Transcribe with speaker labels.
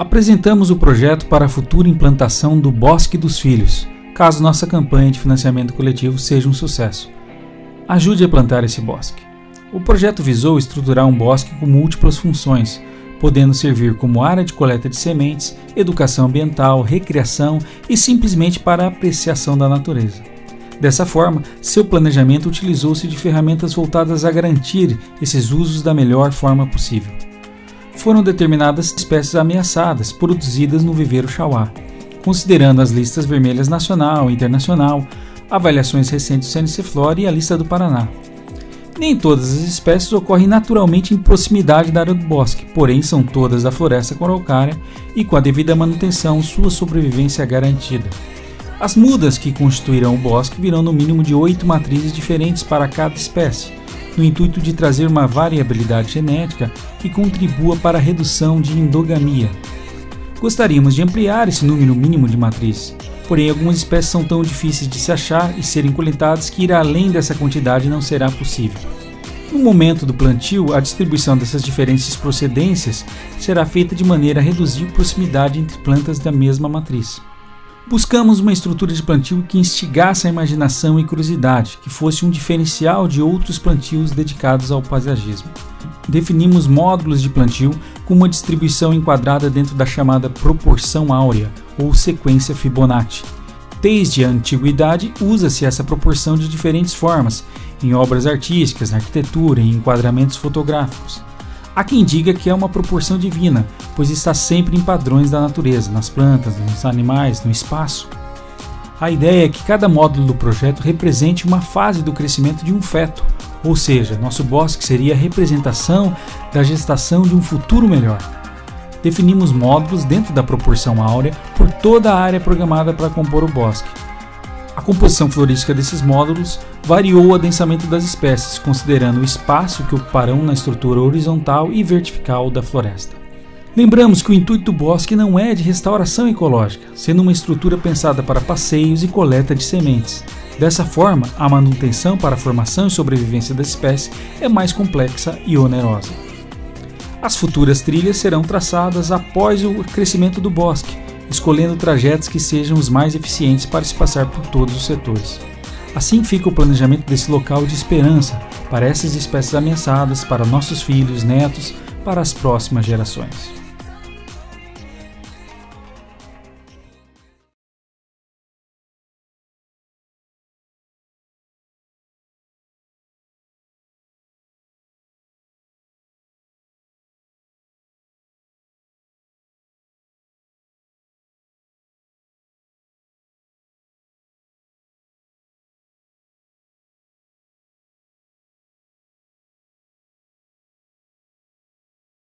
Speaker 1: Apresentamos o projeto para a futura implantação do Bosque dos Filhos, caso nossa campanha de financiamento coletivo seja um sucesso. Ajude a plantar esse bosque. O projeto visou estruturar um bosque com múltiplas funções, podendo servir como área de coleta de sementes, educação ambiental, recreação e simplesmente para apreciação da natureza. Dessa forma, seu planejamento utilizou-se de ferramentas voltadas a garantir esses usos da melhor forma possível. Foram determinadas espécies ameaçadas produzidas no viveiro Chauá, considerando as listas vermelhas nacional e internacional, avaliações recentes do CNC Flora e a lista do Paraná. Nem todas as espécies ocorrem naturalmente em proximidade da área do bosque, porém são todas da floresta araucária e com a devida manutenção sua sobrevivência é garantida. As mudas que constituirão o bosque virão no mínimo de oito matrizes diferentes para cada espécie, no intuito de trazer uma variabilidade genética que contribua para a redução de endogamia. Gostaríamos de ampliar esse número mínimo de matrizes, porém algumas espécies são tão difíceis de se achar e serem coletadas que ir além dessa quantidade não será possível. No momento do plantio, a distribuição dessas diferentes procedências será feita de maneira a reduzir proximidade entre plantas da mesma matriz. Buscamos uma estrutura de plantio que instigasse a imaginação e curiosidade, que fosse um diferencial de outros plantios dedicados ao paisagismo. Definimos módulos de plantio com uma distribuição enquadrada dentro da chamada proporção áurea ou sequência Fibonacci. Desde a antiguidade, usa-se essa proporção de diferentes formas, em obras artísticas, na arquitetura e enquadramentos fotográficos. Há quem diga que é uma proporção divina, pois está sempre em padrões da natureza, nas plantas, nos animais, no espaço. A ideia é que cada módulo do projeto represente uma fase do crescimento de um feto, ou seja, nosso bosque seria a representação da gestação de um futuro melhor. Definimos módulos dentro da proporção áurea por toda a área programada para compor o bosque, a composição florística desses módulos variou o adensamento das espécies, considerando o espaço que ocuparão na estrutura horizontal e vertical da floresta. Lembramos que o intuito do bosque não é de restauração ecológica, sendo uma estrutura pensada para passeios e coleta de sementes. Dessa forma, a manutenção para a formação e sobrevivência da espécie é mais complexa e onerosa. As futuras trilhas serão traçadas após o crescimento do bosque, escolhendo trajetos que sejam os mais eficientes para se passar por todos os setores. Assim fica o planejamento desse local de esperança para essas espécies ameaçadas, para nossos filhos, netos, para as próximas gerações.